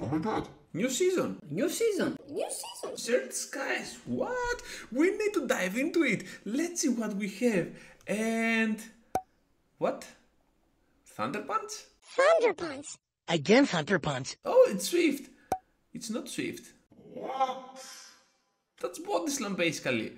Oh my god. New season. New season. New season. Shared skies. What? We need to dive into it. Let's see what we have. And what? Thunder Punch? Thunder Punch. Again, Thunder Punch. Oh, it's Swift. It's not Swift. What? That's Body Slam basically.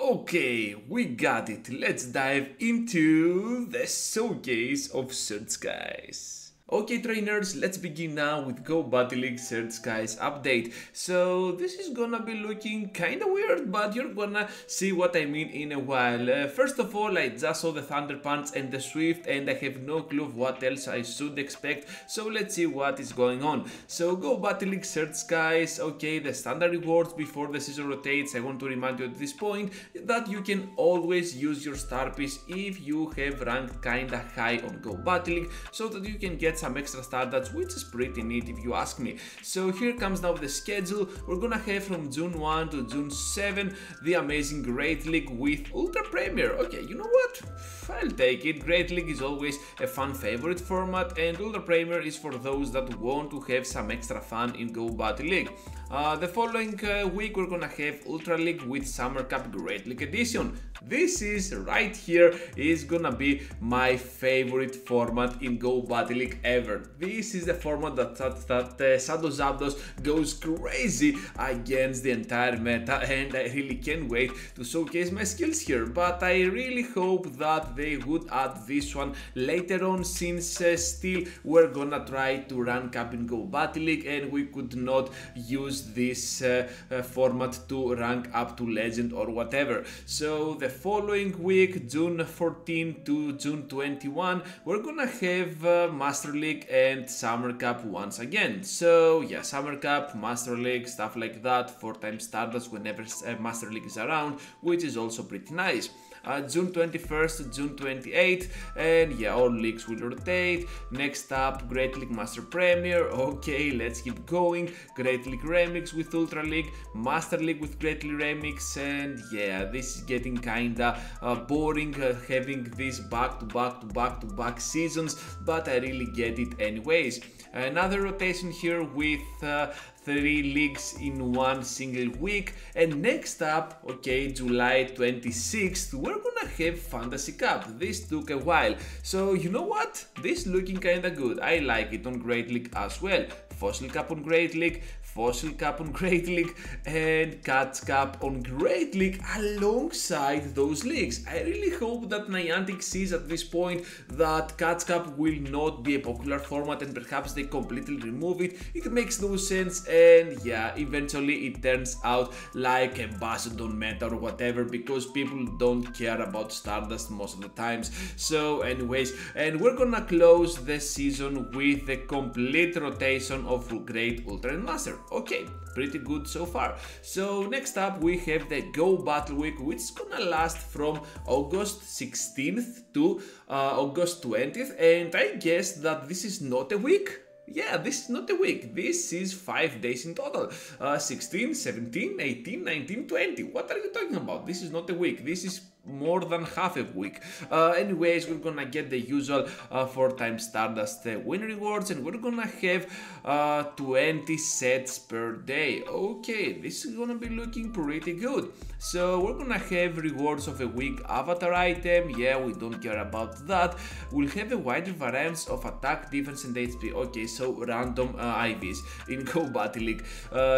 Okay, we got it. Let's dive into the showcase of Shared Skies. Okay trainers, let's begin now with Go Battle League Shared Skies update. So this is gonna be looking kinda weird, but you're gonna see what I mean in a while. Uh, first of all, I just saw the Thunder Punch and the Swift and I have no clue what else I should expect, so let's see what is going on. So Go Battle League Shared Skies, okay, the standard rewards before the season rotates, I want to remind you at this point that you can always use your star piece if you have ranked kinda high on Go Battle League, so that you can get some extra Stardust, which is pretty neat if you ask me. So here comes now the schedule. We're gonna have from June 1 to June 7 the amazing Great League with Ultra Premier. Okay, you know what? I'll take it. Great League is always a fun favorite format and Ultra Premier is for those that want to have some extra fun in Go Battle League. Uh, the following uh, week we're gonna have Ultra League with Summer Cup Great League Edition. This is right here is gonna be my favorite format in Go Battle League ever. This is the format that, that, that uh, Zapdos goes crazy against the entire meta and I really can't wait to showcase my skills here. But I really hope that they would add this one later on since uh, still we're gonna try to rank up in Go Battle League and we could not use this uh, uh, format to rank up to legend or whatever. So the following week, June 14 to June 21, we're gonna have uh, Master League and Summer Cup once again. So yeah, Summer Cup, Master League, stuff like that, 4 times Stardust whenever uh, Master League is around, which is also pretty nice uh, June 21st to June 28th and yeah all leagues will rotate. Next up Great League Master Premier. Okay let's keep going. Great League Remix with Ultra League Master League with Great League Remix and yeah this is getting kinda uh, boring uh, having this back to back to back to back seasons but I really get it anyways. Another rotation here with uh, three leagues in one single week. And next up, okay, July 26th, we're gonna have Fantasy Cup. This took a while. So you know what? This looking kinda good. I like it on Great League as well. Fossil Cup on Great League, Fossil Cup on Great League and Cats Cup on Great League alongside those leagues. I really hope that Niantic sees at this point that Cats Cup will not be a popular format and perhaps they completely remove it. It makes no sense and yeah, eventually it turns out like a Bastiodon meta or whatever because people don't care about Stardust most of the times. So anyways, and we're gonna close the season with the complete rotation of Great Ultra and Master. Okay, pretty good so far. So next up we have the Go Battle Week which is gonna last from August 16th to uh, August 20th and I guess that this is not a week yeah, this is not a week. This is 5 days in total. Uh, 16, 17, 18, 19, 20. What are you talking about? This is not a week. This is more than half a week. Uh, anyways, we're gonna get the usual uh, 4 times Stardust uh, win rewards and we're gonna have uh, 20 sets per day. Okay, this is gonna be looking pretty good. So we're gonna have rewards of a week avatar item, yeah, we don't care about that. We'll have a wider variance of attack, defense and HP. Okay, so random uh, IVs in Go Battle League.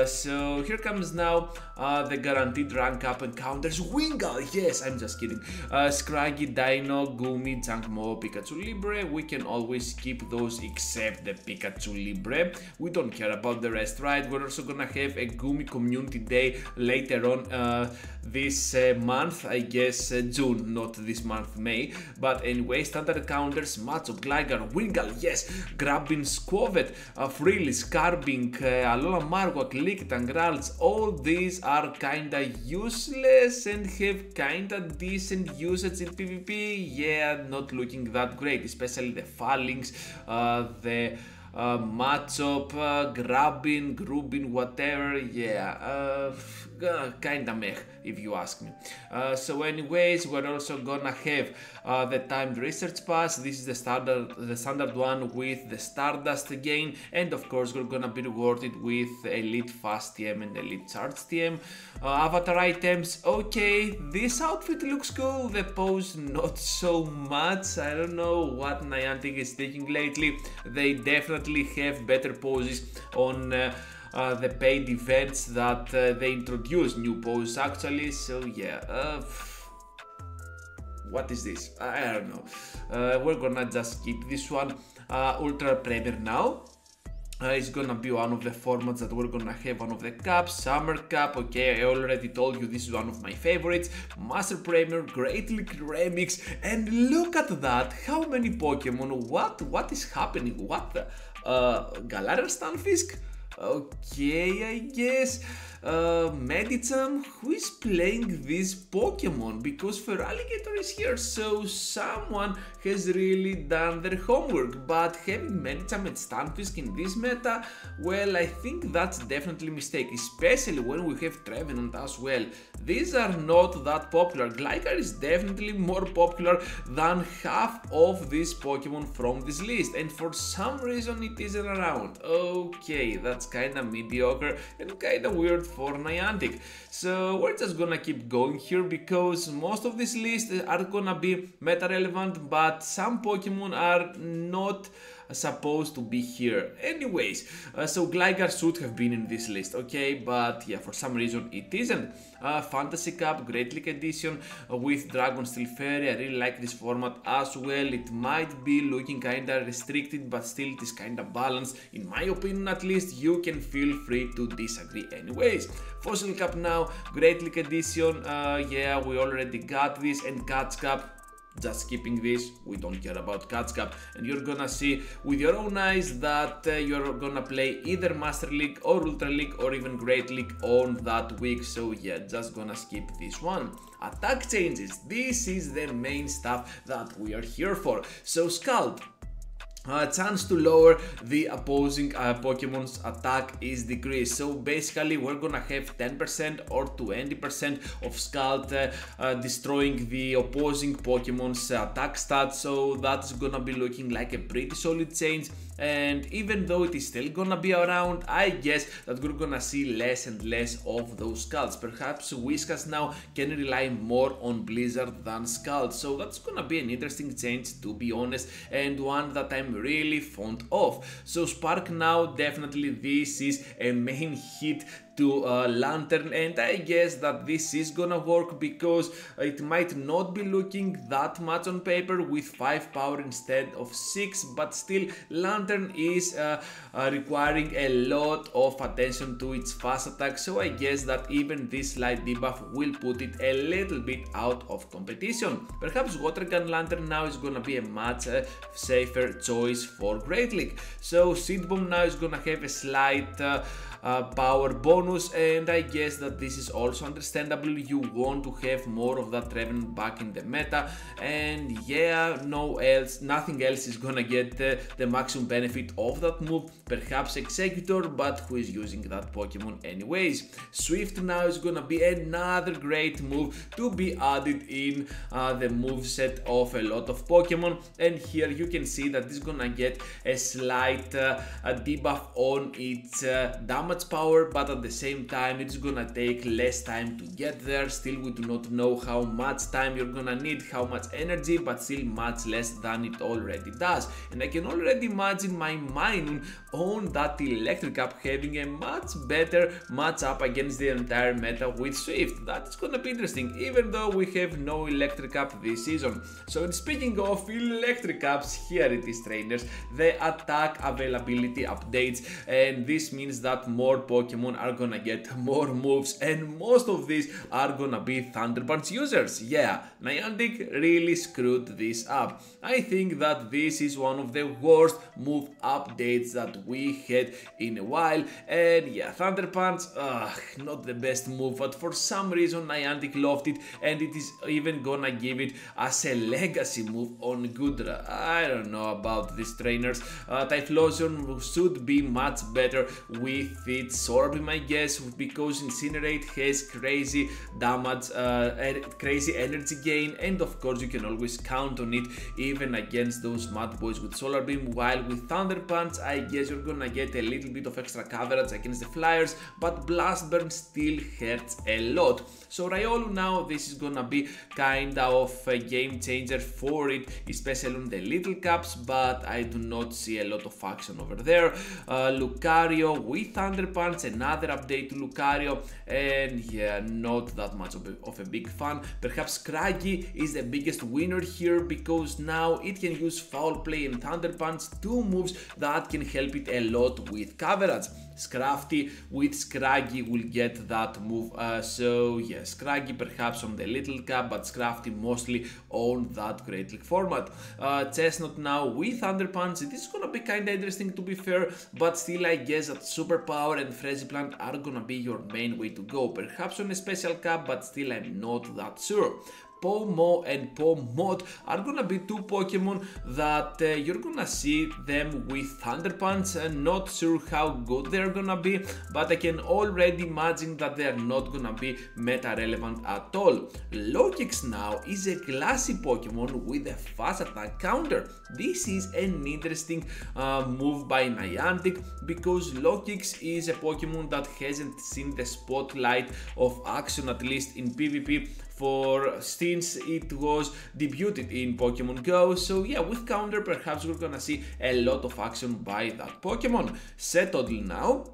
So here comes now the guaranteed rank up encounters. Wingull, yes, I'm just kidding. Uh, Scraggy, Deino, Goomy, Jangmo, Pikachu Libre. We can always skip those except the Pikachu Libre. We don't care about the rest, right? We're also gonna have a Goomy Community Day later on uh, this uh, month, I guess uh, June, not this month, May. But anyway, standard counters, Machop, Gligar, Wingull, yes, Grabbing, Skwovet, uh, Freely, Scarbing, uh, Alola Marowak, Lickitung, Gralts, all these are kinda useless and have kinda decent usage in PvP. Yeah, not looking that great, especially the Falinks, uh, the uh, matchup, uh, grabbing, grouping, whatever. Yeah, uh, kinda meh if you ask me. Uh, so, anyways, we're also gonna have uh, the timed research pass. This is the standard, the standard one with the Stardust again, and of course, we're gonna be rewarded with Elite Fast TM and Elite Charge TM. Uh, avatar items, okay, this outfit looks cool. The pose, not so much. I don't know what Niantic is thinking lately. They definitely have better poses on. Uh, uh, the paid events that uh, they introduce new poses actually. So yeah uh, what is this? I don't know. Uh, we're gonna just skip this one. Uh, ultra premier now uh, it's gonna be one of the formats that we're gonna have one of the cups summer cup. Okay i already told you this is one of my favorites. Master premier great league remix. And look at that how many pokemon what what is happening? What the uh galarian stunfisk Okay, I guess. Uh, Medicham, who is playing this Pokemon? Because Feraligatr is here, so someone has really done their homework. But having Medicham and Stunfisk in this meta, well, I think that's definitely a mistake, especially when we have Trevenant as well. These are not that popular. Gligar is definitely more popular than half of these Pokemon from this list, and for some reason it isn't around. Okay, that's kinda mediocre and kinda weird for Niantic. So we're just gonna keep going here because most of this list are gonna be meta relevant, but some Pokemon are not supposed to be here. Anyways, uh, so Gligar should have been in this list, okay? But yeah, for some reason it isn't. Uh, Fantasy Cup, Great League Edition uh, with Dragon Steel Fairy. I really like this format as well. It might be looking kinda restricted, but still it is kinda balanced. In my opinion, at least, you can feel free to disagree. Anyways, Fossil Cup now, Great League Edition. Uh, yeah, we already got this, and Cats Cup just skipping this we don't care about Cats Cup. And you're gonna see with your own eyes that uh, you're gonna play either Master League or Ultra League or even Great League on that week. So yeah just gonna skip this one. Attack changes. This is the main stuff that we are here for. So Scald uh, chance to lower the opposing uh, Pokemon's attack is decreased. So basically we're gonna have 10% or 20% of Scald uh, uh, destroying the opposing Pokemon's attack stats. So that's gonna be looking like a pretty solid change and even though it is still gonna be around I guess that we're gonna see less and less of those Scalds. Perhaps Whiscash now can rely more on Blizzard than Scald so that's gonna be an interesting change to be honest and one that I'm really fond of. So Spark now definitely this is a main hit to uh, Lanturn and I guess that this is gonna work because it might not be looking that much on paper with 5 power instead of 6 but still Lanturn is uh, uh, requiring a lot of attention to its fast attack so I guess that even this slight debuff will put it a little bit out of competition. Perhaps Water Gun Lanturn now is gonna be a much uh, safer choice for Great League. So Seed Bomb now is gonna have a slight power bonus and I guess that this is also understandable. You want to have more of that revenue back in the meta and yeah no else nothing else is gonna get uh, the maximum benefit of that move. Perhaps Exeggutor but who is using that Pokemon anyways? Swift now is gonna be another great move to be added in uh, the move set of a lot of Pokemon and here you can see that is gonna get a slight uh, debuff on its uh, damage much power but at the same time it's gonna take less time to get there. Still we do not know how much time you're gonna need how much energy but still much less than it already does. And I can already imagine my mind on that electric up having a much better match up against the entire meta with Swift. That's gonna be interesting even though we have no electric up this season. So speaking of electric ups here it is trainers. The attack availability updates and this means that more Pokemon are gonna get more moves and most of these are gonna be Thunder Punch users. Yeah, Niantic really screwed this up. I think that this is one of the worst move updates that we had in a while and yeah, Thunder ugh, not the best move but for some reason Niantic loved it and it is even gonna give it as a legacy move on Goodra. I don't know about these trainers. Uh, Typhlosion should be much better with Solar Beam I guess because Incinerate has crazy damage, uh, crazy energy gain and of course you can always count on it even against those mad boys with Solar Beam while with Thunder Punch I guess you're gonna get a little bit of extra coverage against the Flyers but Blast Burn still hurts a lot. So Riolu now this is gonna be kind of a game changer for it especially on the little caps but I do not see a lot of action over there. Uh, Lucario with Thunder Punch, another update to Lucario and yeah not that much of a, of a big fan. Perhaps Scraggy is the biggest winner here because now it can use Foul Play and Thunder Punch, two moves that can help it a lot with coverage. Scrafty with Scraggy will get that move. Uh, so yeah, Scraggy perhaps on the little cap, but Scrafty mostly on that Great League format. Uh, Chesnaught now with Thunder Punch. This is gonna be kinda interesting to be fair, but still I guess that Superpower and Frenzy Plant are gonna be your main way to go. Perhaps on a special cap, but still I'm not that sure. Pawmo and Pawmot are gonna be two Pokemon that uh, you're gonna see them with Thunder Punch and not sure how good they're gonna be but I can already imagine that they're not gonna be meta relevant at all. Lokix now is a classy Pokemon with a fast attack counter. This is an interesting uh, move by Niantic because Lokix is a Pokemon that hasn't seen the spotlight of action at least in PvP for since it was debuted in Pokemon Go. So yeah, with Counter perhaps we're gonna see a lot of action by that Pokemon. Cetoddle now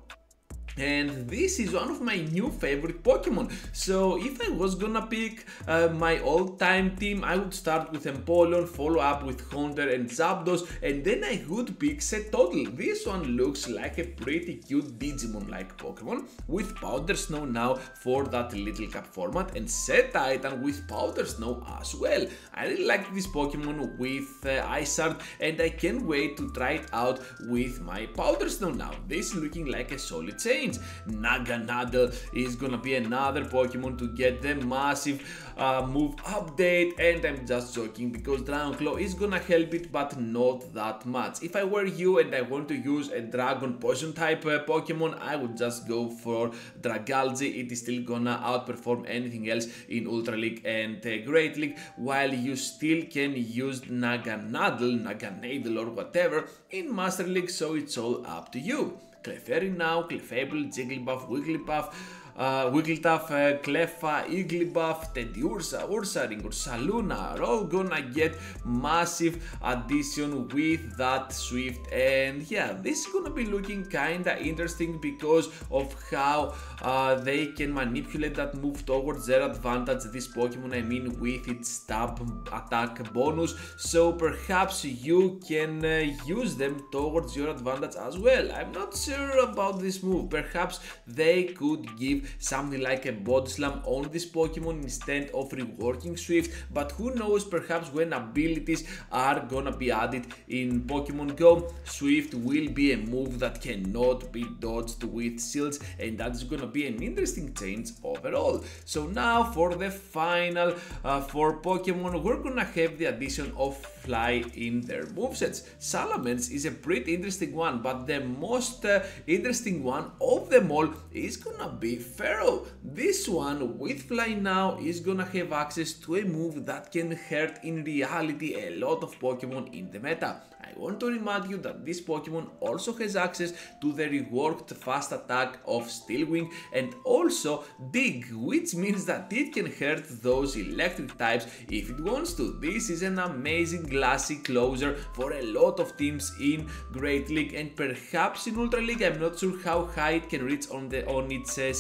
and this is one of my new favorite Pokemon. So if I was gonna pick uh, my all-time team, I would start with Empoleon, follow up with Haunter and Zapdos, and then I would pick Cetoddle. This one looks like a pretty cute Digimon-like Pokemon with Powder Snow now for that Little Cup format, and Cetitan with Powder Snow as well. I really like this Pokemon with uh, Ice and I can't wait to try it out with my Powder Snow now. This is looking like a solid change change. Naganadel is gonna be another Pokemon to get the massive uh, move update and I'm just joking because Dragon Claw is gonna help it but not that much. If I were you and I want to use a Dragon Poison type uh, Pokemon I would just go for Dragalge. It is still gonna outperform anything else in Ultra League and uh, Great League while you still can use Naganadel, Naganadel or whatever in Master League so it's all up to you. Clefairy now, Clefable, Jigglypuff, Wigglypuff, uh, Wigglytuff, uh, Cleffa, Igglybuff, Teddiursa, Ursaring, Ursaluna are all gonna get massive addition with that Swift. And yeah, this is gonna be looking kinda interesting because of how uh, they can manipulate that move towards their advantage, this Pokemon I mean with its stab attack bonus, so perhaps you can uh, use them towards your advantage as well. I'm not sure about this move, perhaps they could give something like a body slam on this Pokemon instead of reworking Swift, but who knows, perhaps when abilities are gonna be added in Pokemon Go, Swift will be a move that cannot be dodged with shields, and that's gonna be an interesting change overall. So now for the final uh, for Pokemon, we're gonna have the addition of Fly in their movesets. Salamence is a pretty interesting one, but the most uh, interesting one of them all is gonna be Fearow. This one with Fly now is gonna have access to a move that can hurt in reality a lot of Pokemon in the meta. I want to remind you that this Pokemon also has access to the reworked fast attack of Steel Wing and also Dig, which means that it can hurt those electric types if it wants to. This is an amazing glassy closer for a lot of teams in Great League and perhaps in Ultra League. I'm not sure how high it can reach on the on its uh,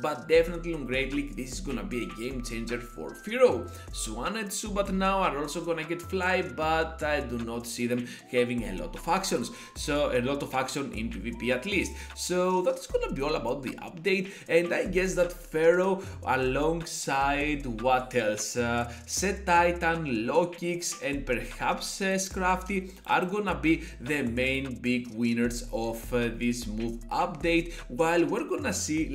But definitely on Great League this is gonna be a game changer for Fearow. Swan and Zubat now are also gonna get fly, but I do not see them having a lot of actions, so a lot of action in PvP at least. So that's gonna be all about the update, and I guess that Fearow alongside what else? Uh, Set Titan, Lokix, and perhaps uh, Scrafty are gonna be the main big winners of uh, this move update, while we're gonna see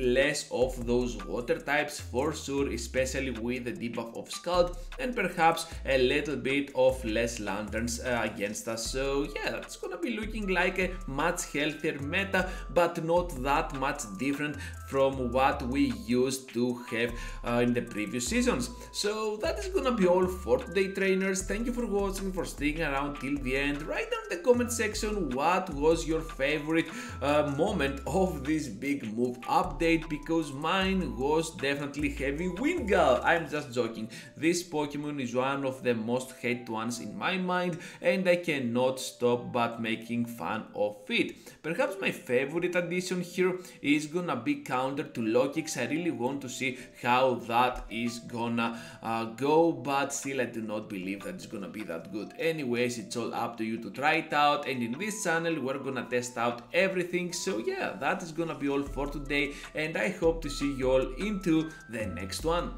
of those water types for sure, especially with the debuff of Scald, and perhaps a little bit of less Lanturns uh, against us. So yeah, it's gonna be looking like a much healthier meta, but not that much different from what we used to have uh, in the previous seasons. So that is gonna be all for today trainers. Thank you for watching, for sticking around till the end. Write down in the comment section what was your favorite uh, moment of this big move update because mine was definitely heavy Wingull. I'm just joking. This Pokemon is one of the most hated ones in my mind and I cannot stop but making fun of it. Perhaps my favorite addition here is gonna be counter to Lokix. I really want to see how that is gonna uh, go, but still I do not believe that it's gonna be that good. Anyways, it's all up to you to try it out, and in this channel we're gonna test out everything. So yeah, that is gonna be all for today, and I hope to see you all into the next one.